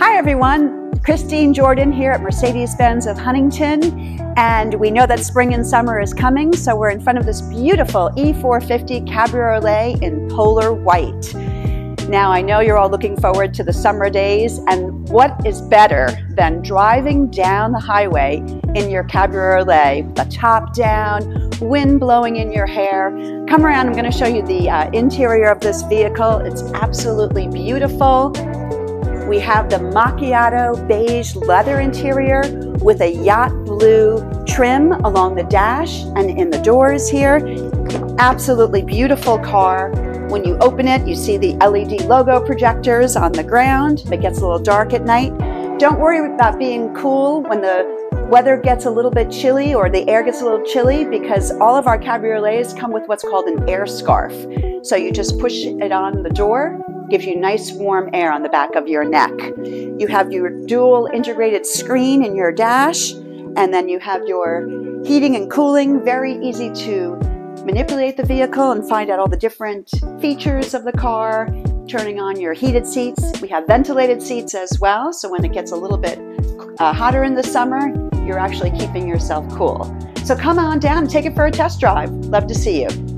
Hi everyone, Christine Jordan here at Mercedes-Benz of Huntington and we know that spring and summer is coming so we're in front of this beautiful E450 Cabriolet in polar white. Now I know you're all looking forward to the summer days and what is better than driving down the highway in your Cabriolet, the top down, wind blowing in your hair. Come around, I'm going to show you the uh, interior of this vehicle. It's absolutely beautiful. We have the macchiato beige leather interior with a yacht blue trim along the dash and in the doors here. Absolutely beautiful car. When you open it, you see the LED logo projectors on the ground. It gets a little dark at night. Don't worry about being cool when the weather gets a little bit chilly or the air gets a little chilly because all of our cabriolets come with what's called an air scarf. So you just push it on the door gives you nice warm air on the back of your neck. You have your dual integrated screen in your dash, and then you have your heating and cooling, very easy to manipulate the vehicle and find out all the different features of the car, turning on your heated seats. We have ventilated seats as well, so when it gets a little bit uh, hotter in the summer, you're actually keeping yourself cool. So come on down take it for a test drive. Love to see you.